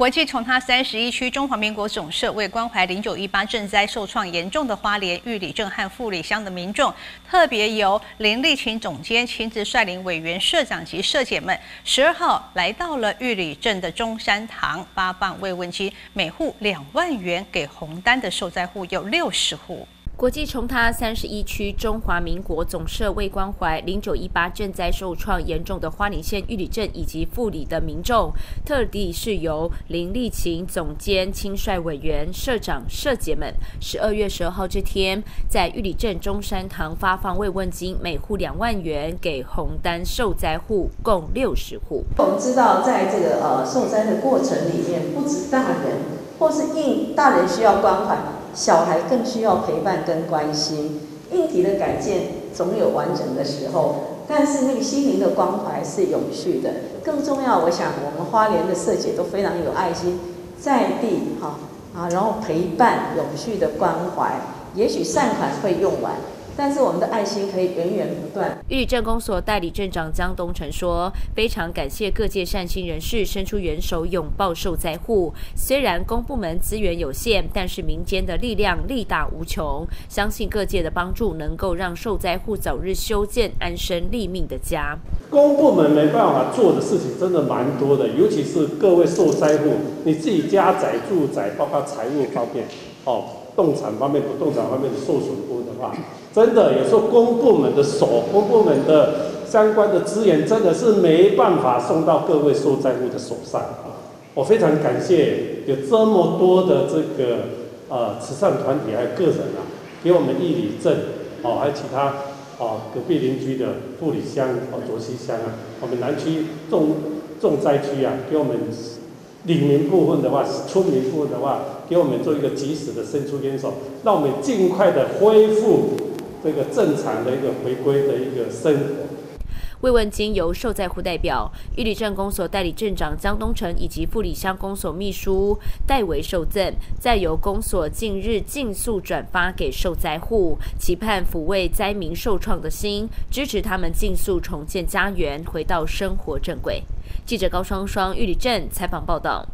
国际重他三十一区中华民国总社为关怀零九一八震灾受创严重的花莲玉里镇和富里乡的民众，特别由林立群总监亲自率领委员、社长及社姐们，十二号来到了玉里镇的中山堂，发放慰问金，每户两万元给红单的受灾户有六十户。国际重踏三十一区中华民国总社为关怀零九一八震灾受创严重的花莲县玉里镇以及富里的民众，特地是由林立勤总监亲率委员、社长、社姐们，十二月十二号这天，在玉里镇中山堂发放慰问金，每户两万元给红单受灾户，共六十户。我们知道，在这个呃受灾的过程里面，不止大人，或是应大人需要关怀。小孩更需要陪伴跟关心，硬体的改建总有完整的时候，但是那个心灵的关怀是永续的。更重要，我想我们花莲的设计都非常有爱心，在地哈啊，然后陪伴永续的关怀，也许善款会用完。但是我们的爱心可以源源不断。玉里镇公所代理镇长江东成说：“非常感谢各界善心人士伸出援手拥抱受灾户。虽然公部门资源有限，但是民间的力量力大无穷。相信各界的帮助能够让受灾户早日修建安身立命的家。公部门没办法做的事情真的蛮多的，尤其是各位受灾户，你自己家宅住宅，包括财务方面，哦，动产方面、不动产方面的受损部的话。”真的，有时候公部门的手，公部门的相关的资源，真的是没办法送到各位受灾户的手上。我非常感谢有这么多的这个呃慈善团体还有个人啊，给我们义里镇哦，还有其他哦隔壁邻居的富里乡哦卓溪乡啊，我们南区重重灾区啊，给我们里面部分的话是，村民部分的话，给我们做一个及时的伸出援手，让我们尽快的恢复。这个正常的一个回归的一个生活。慰问金由受灾户代表玉里镇公所代理镇长江东城以及富里乡公所秘书代为受赠，再由公所近日尽速转发给受灾户，期盼抚慰灾民受创的心，支持他们尽速重建家园，回到生活正轨。记者高双双玉里镇采访报道。